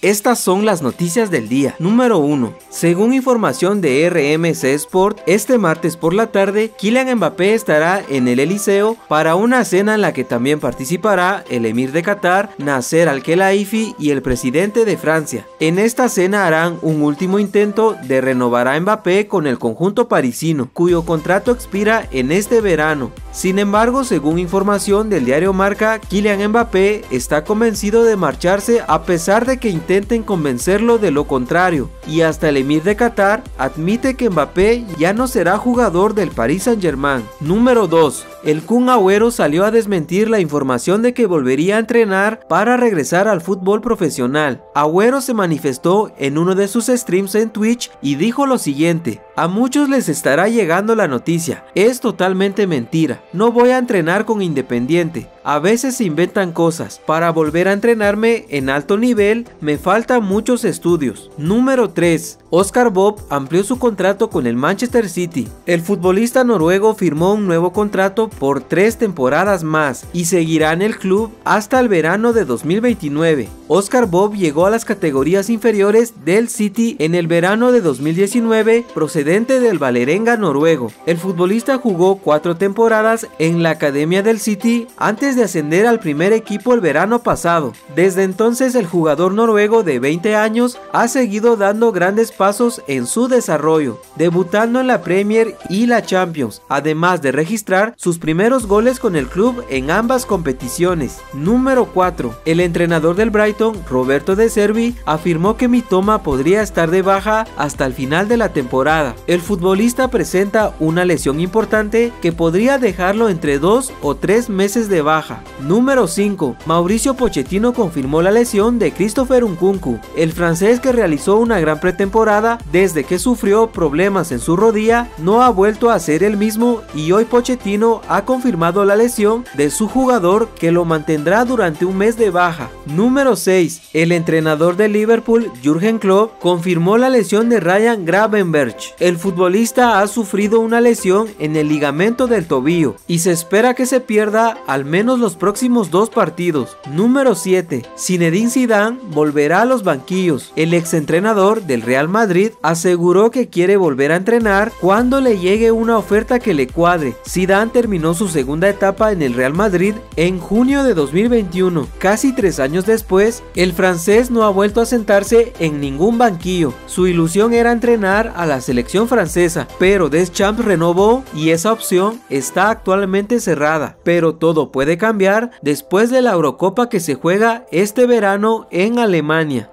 Estas son las noticias del día. Número 1. Según información de RMC Sport, este martes por la tarde, Kylian Mbappé estará en el Eliseo para una cena en la que también participará el emir de Qatar, Nasser Al-Khelaifi y el presidente de Francia. En esta cena harán un último intento de renovar a Mbappé con el conjunto parisino, cuyo contrato expira en este verano. Sin embargo, según información del diario Marca, Kylian Mbappé está convencido de marcharse a pesar de que intenten convencerlo de lo contrario, y hasta el emir de Qatar admite que Mbappé ya no será jugador del Paris Saint-Germain. Número 2. El Kun Agüero salió a desmentir la información de que volvería a entrenar para regresar al fútbol profesional. Agüero se manifestó en uno de sus streams en Twitch y dijo lo siguiente, a muchos les estará llegando la noticia, es totalmente mentira, no voy a entrenar con Independiente, a veces se inventan cosas. Para volver a entrenarme en alto nivel me faltan muchos estudios. Número 3. Oscar Bob amplió su contrato con el Manchester City. El futbolista noruego firmó un nuevo contrato por tres temporadas más y seguirá en el club hasta el verano de 2029. Oscar Bob llegó a las categorías inferiores del City en el verano de 2019 procedente del Valerenga noruego. El futbolista jugó cuatro temporadas en la academia del City antes de de ascender al primer equipo el verano pasado. Desde entonces el jugador noruego de 20 años ha seguido dando grandes pasos en su desarrollo, debutando en la Premier y la Champions, además de registrar sus primeros goles con el club en ambas competiciones. Número 4. El entrenador del Brighton, Roberto De Servi, afirmó que Mitoma podría estar de baja hasta el final de la temporada. El futbolista presenta una lesión importante que podría dejarlo entre dos o tres meses de baja Número 5. Mauricio Pochettino confirmó la lesión de Christopher Nkunku, el francés que realizó una gran pretemporada desde que sufrió problemas en su rodilla, no ha vuelto a ser el mismo y hoy Pochettino ha confirmado la lesión de su jugador que lo mantendrá durante un mes de baja. Número 6. El entrenador de Liverpool, Jürgen Klopp, confirmó la lesión de Ryan Gravenberch. El futbolista ha sufrido una lesión en el ligamento del tobillo y se espera que se pierda al los próximos dos partidos. Número 7. Zinedine Zidane volverá a los banquillos. El exentrenador del Real Madrid aseguró que quiere volver a entrenar cuando le llegue una oferta que le cuadre. Zidane terminó su segunda etapa en el Real Madrid en junio de 2021. Casi tres años después, el francés no ha vuelto a sentarse en ningún banquillo. Su ilusión era entrenar a la selección francesa, pero Deschamps renovó y esa opción está actualmente cerrada. Pero todo puede cambiar después de la Eurocopa que se juega este verano en Alemania.